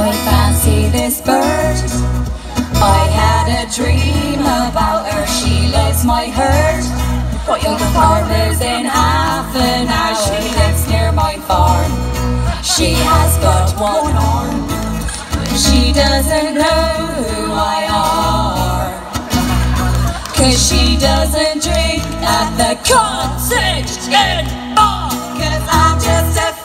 I fancy this bird. I had a dream about her, she loves my herd. Got young farmers in half an hour, she oh. lives near my farm. She has but one arm, she doesn't know who I are. Cause she doesn't drink at the cottage inn bar. Oh, Cause I'm just a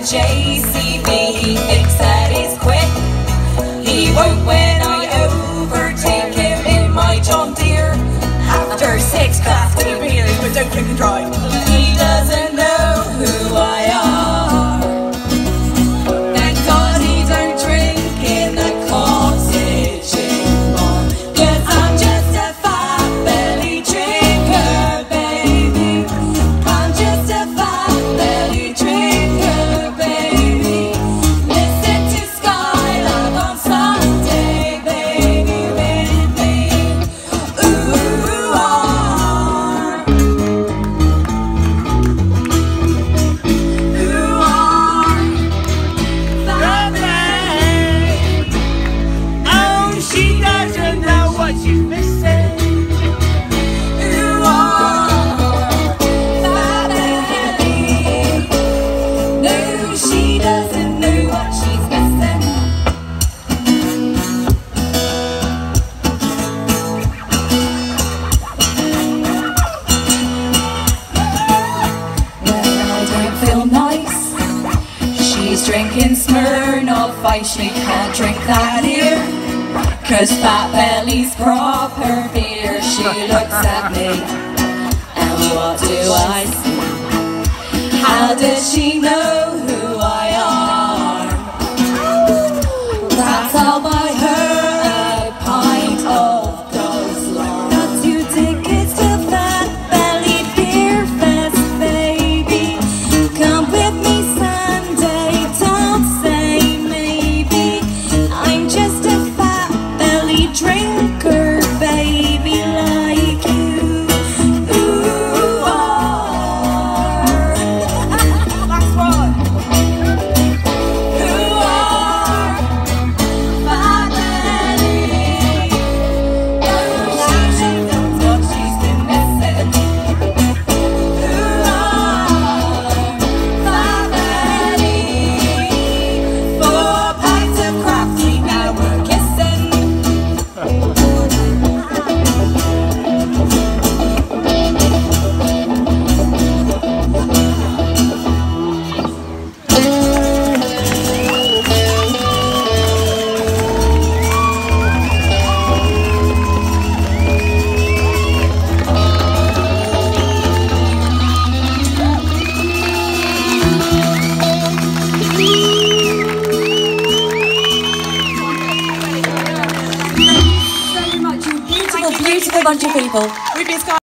JCB. He thinks that he's quick. He won't when I overtake him in my John Deere. After six class two beers, but don't drink and drive. Drinking Smirnoff Ice. She can't drink that here, cause FatBelly's proper beer. She looks at me, and what do I see? How does she know beautiful, beautiful bunch of people.